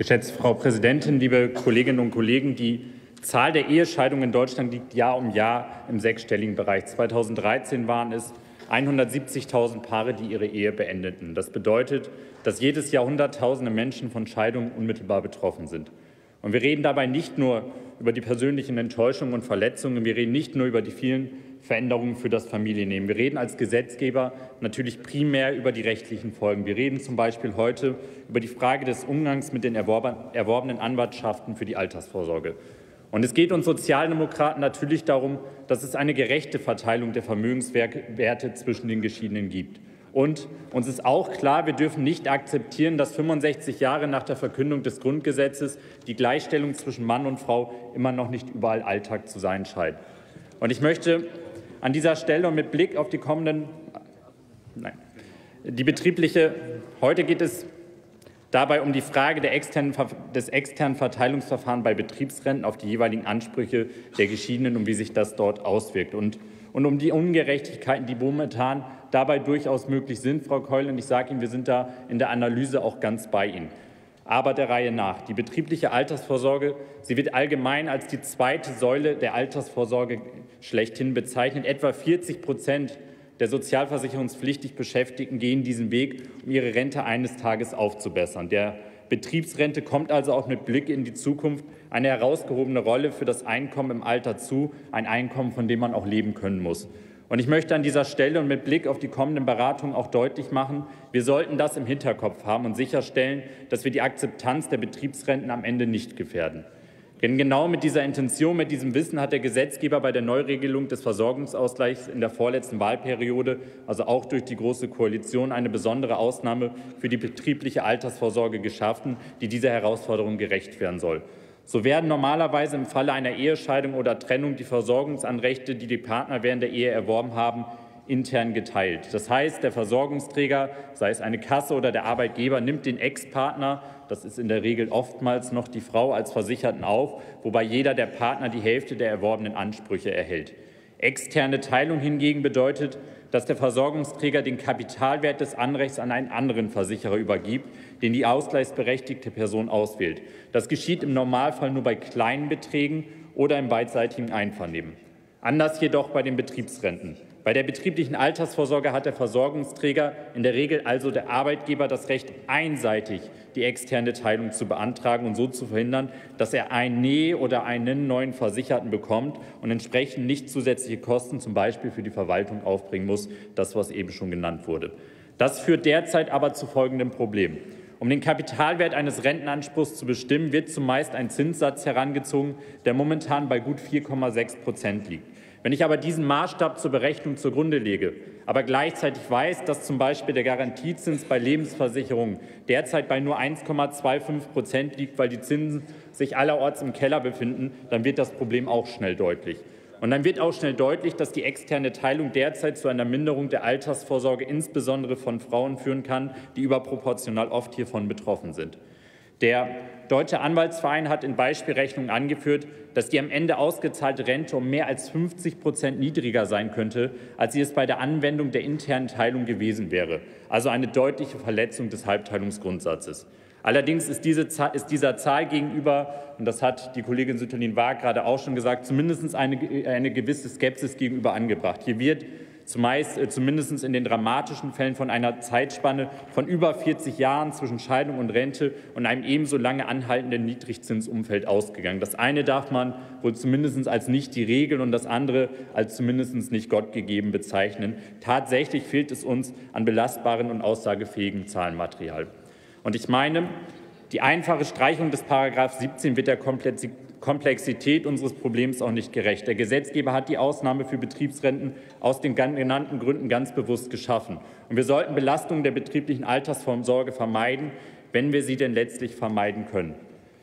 Geschätzte Frau Präsidentin, liebe Kolleginnen und Kollegen, die Zahl der Ehescheidungen in Deutschland liegt Jahr um Jahr im sechsstelligen Bereich. 2013 waren es 170.000 Paare, die ihre Ehe beendeten. Das bedeutet, dass jedes Jahr Hunderttausende Menschen von Scheidungen unmittelbar betroffen sind. Und wir reden dabei nicht nur über die persönlichen Enttäuschungen und Verletzungen, wir reden nicht nur über die vielen Veränderungen für das Familienleben. Wir reden als Gesetzgeber natürlich primär über die rechtlichen Folgen. Wir reden zum Beispiel heute über die Frage des Umgangs mit den erworbenen Anwartschaften für die Altersvorsorge. Und es geht uns Sozialdemokraten natürlich darum, dass es eine gerechte Verteilung der Vermögenswerte zwischen den Geschiedenen gibt. Und uns ist auch klar, wir dürfen nicht akzeptieren, dass 65 Jahre nach der Verkündung des Grundgesetzes die Gleichstellung zwischen Mann und Frau immer noch nicht überall Alltag zu sein scheint. Und ich möchte an dieser Stelle und mit Blick auf die kommenden, nein, die betriebliche, heute geht es dabei um die Frage externen, des externen Verteilungsverfahrens bei Betriebsrenten auf die jeweiligen Ansprüche der Geschiedenen und wie sich das dort auswirkt. Und, und um die Ungerechtigkeiten, die momentan dabei durchaus möglich sind, Frau Keul. Und ich sage Ihnen, wir sind da in der Analyse auch ganz bei Ihnen. Aber der Reihe nach. Die betriebliche Altersvorsorge, sie wird allgemein als die zweite Säule der Altersvorsorge schlechthin bezeichnet. Etwa 40 Prozent der sozialversicherungspflichtig Beschäftigten gehen diesen Weg, um ihre Rente eines Tages aufzubessern. Der Betriebsrente kommt also auch mit Blick in die Zukunft eine herausgehobene Rolle für das Einkommen im Alter zu, ein Einkommen, von dem man auch leben können muss. Und ich möchte an dieser Stelle und mit Blick auf die kommenden Beratungen auch deutlich machen, wir sollten das im Hinterkopf haben und sicherstellen, dass wir die Akzeptanz der Betriebsrenten am Ende nicht gefährden. Denn genau mit dieser Intention, mit diesem Wissen hat der Gesetzgeber bei der Neuregelung des Versorgungsausgleichs in der vorletzten Wahlperiode, also auch durch die Große Koalition, eine besondere Ausnahme für die betriebliche Altersvorsorge geschaffen, die dieser Herausforderung gerecht werden soll. So werden normalerweise im Falle einer Ehescheidung oder Trennung die Versorgungsanrechte, die die Partner während der Ehe erworben haben, intern geteilt. Das heißt, der Versorgungsträger, sei es eine Kasse oder der Arbeitgeber, nimmt den Ex-Partner, das ist in der Regel oftmals noch die Frau, als Versicherten auf, wobei jeder der Partner die Hälfte der erworbenen Ansprüche erhält. Externe Teilung hingegen bedeutet, dass der Versorgungsträger den Kapitalwert des Anrechts an einen anderen Versicherer übergibt, den die ausgleichsberechtigte Person auswählt. Das geschieht im Normalfall nur bei kleinen Beträgen oder im beidseitigen Einvernehmen. Anders jedoch bei den Betriebsrenten. Bei der betrieblichen Altersvorsorge hat der Versorgungsträger, in der Regel also der Arbeitgeber, das Recht, einseitig die externe Teilung zu beantragen und so zu verhindern, dass er einen Nähe oder einen neuen Versicherten bekommt und entsprechend nicht zusätzliche Kosten, zum Beispiel für die Verwaltung, aufbringen muss, das, was eben schon genannt wurde. Das führt derzeit aber zu folgendem Problem. Um den Kapitalwert eines Rentenanspruchs zu bestimmen, wird zumeist ein Zinssatz herangezogen, der momentan bei gut 4,6 Prozent liegt. Wenn ich aber diesen Maßstab zur Berechnung zugrunde lege, aber gleichzeitig weiß, dass zum Beispiel der Garantiezins bei Lebensversicherungen derzeit bei nur 1,25 Prozent liegt, weil die Zinsen sich allerorts im Keller befinden, dann wird das Problem auch schnell deutlich. Und dann wird auch schnell deutlich, dass die externe Teilung derzeit zu einer Minderung der Altersvorsorge insbesondere von Frauen führen kann, die überproportional oft hiervon betroffen sind. Der Deutsche Anwaltsverein hat in Beispielrechnungen angeführt, dass die am Ende ausgezahlte Rente um mehr als 50 Prozent niedriger sein könnte, als sie es bei der Anwendung der internen Teilung gewesen wäre. Also eine deutliche Verletzung des Halbteilungsgrundsatzes. Allerdings ist, diese, ist dieser Zahl gegenüber, und das hat die Kollegin Sütterlin Waag gerade auch schon gesagt, zumindest eine, eine gewisse Skepsis gegenüber angebracht. Hier wird zumeist, äh, zumindest in den dramatischen Fällen von einer Zeitspanne von über 40 Jahren zwischen Scheidung und Rente und einem ebenso lange anhaltenden Niedrigzinsumfeld ausgegangen. Das eine darf man wohl zumindest als nicht die Regel und das andere als zumindest nicht Gott gegeben bezeichnen. Tatsächlich fehlt es uns an belastbaren und aussagefähigen Zahlenmaterial. Und ich meine, die einfache Streichung des Paragraph 17 wird der Komplexität unseres Problems auch nicht gerecht. Der Gesetzgeber hat die Ausnahme für Betriebsrenten aus den genannten Gründen ganz bewusst geschaffen. Und wir sollten Belastungen der betrieblichen Altersvorsorge vermeiden, wenn wir sie denn letztlich vermeiden können.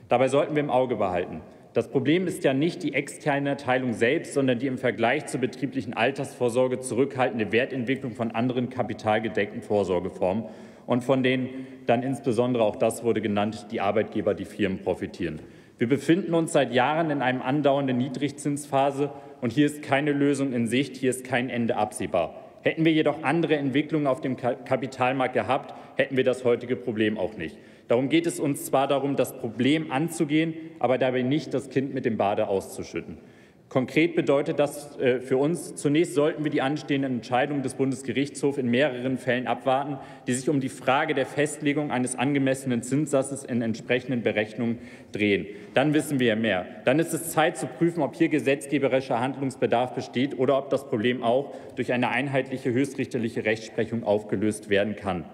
Dabei sollten wir im Auge behalten. Das Problem ist ja nicht die externe Teilung selbst, sondern die im Vergleich zur betrieblichen Altersvorsorge zurückhaltende Wertentwicklung von anderen kapitalgedeckten Vorsorgeformen und von denen dann insbesondere, auch das wurde genannt, die Arbeitgeber, die Firmen profitieren. Wir befinden uns seit Jahren in einer andauernden Niedrigzinsphase und hier ist keine Lösung in Sicht, hier ist kein Ende absehbar. Hätten wir jedoch andere Entwicklungen auf dem Kapitalmarkt gehabt, hätten wir das heutige Problem auch nicht. Darum geht es uns zwar darum, das Problem anzugehen, aber dabei nicht das Kind mit dem Bade auszuschütten. Konkret bedeutet das äh, für uns, zunächst sollten wir die anstehenden Entscheidungen des Bundesgerichtshofs in mehreren Fällen abwarten, die sich um die Frage der Festlegung eines angemessenen Zinssatzes in entsprechenden Berechnungen drehen. Dann wissen wir mehr. Dann ist es Zeit zu prüfen, ob hier gesetzgeberischer Handlungsbedarf besteht oder ob das Problem auch durch eine einheitliche höchstrichterliche Rechtsprechung aufgelöst werden kann.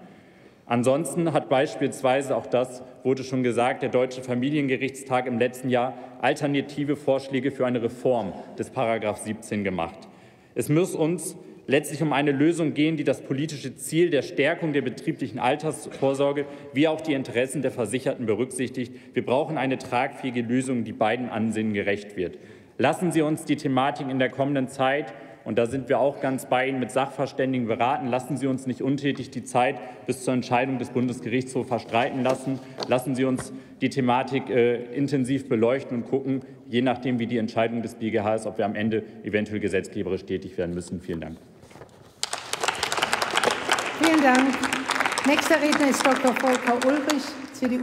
Ansonsten hat beispielsweise, auch das wurde schon gesagt, der Deutsche Familiengerichtstag im letzten Jahr alternative Vorschläge für eine Reform des Paragraph 17 gemacht. Es muss uns letztlich um eine Lösung gehen, die das politische Ziel der Stärkung der betrieblichen Altersvorsorge wie auch die Interessen der Versicherten berücksichtigt. Wir brauchen eine tragfähige Lösung, die beiden Ansinnen gerecht wird. Lassen Sie uns die Thematik in der kommenden Zeit und da sind wir auch ganz bei Ihnen mit Sachverständigen beraten. Lassen Sie uns nicht untätig die Zeit bis zur Entscheidung des Bundesgerichtshofs verstreiten lassen. Lassen Sie uns die Thematik äh, intensiv beleuchten und gucken, je nachdem, wie die Entscheidung des BGH ist, ob wir am Ende eventuell gesetzgeberisch tätig werden müssen. Vielen Dank. Vielen Dank. Nächster Redner ist Dr. Volker Ulrich, CDU.